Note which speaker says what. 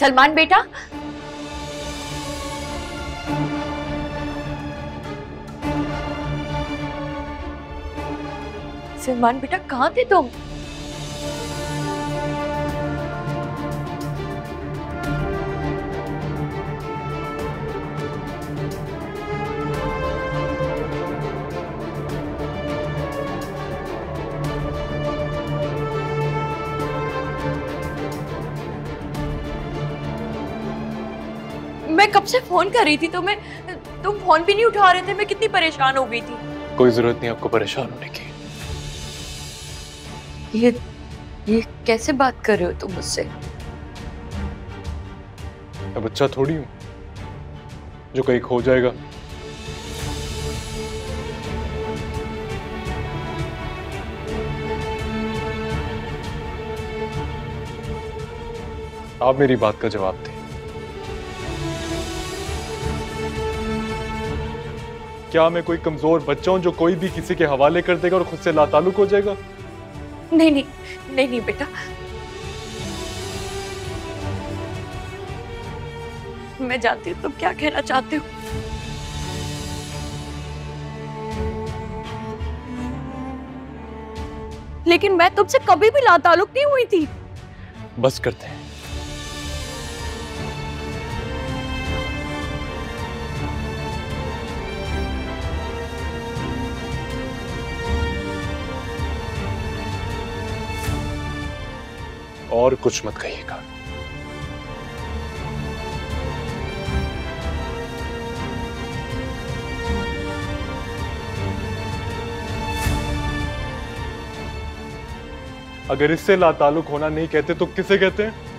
Speaker 1: सलमान बेटा? सलमान बेटा कहाँ थे तुम? मैं कब से फ़ोन कर रही थी? तुम्हें तुम फ़ोन भी नहीं उठा रहे थे? मैं कितनी परेशान हो गई थी।
Speaker 2: कोई ज़रूरत नहीं आपको परेशान होने की।
Speaker 1: ये ये कैसे बात कर रहे हो तुम मुझसे?
Speaker 2: मैं बच्चा थोड़ी हूँ जो कहीं खो जाएगा। आप मेरी बात का जवाब दें। क्या मैं कोई कमज़ोर बच्चा हूँ जो कोई भी किसी के हवाले कर देगा और खुद से लाताल्लुक हो जाएगा?
Speaker 1: नहीं नहीं नहीं नहीं बेटा। मैं जानती हूँ तुम क्या कहना चाहते हो। लेकिन मैं तुमसे कभी भी लाताल्लुक नहीं हुई थी।
Speaker 2: बस करते हैं। और कुछ मत कहिएगा। अगर इससे लातालुक होना नहीं कहते तो किसे कहते हैं?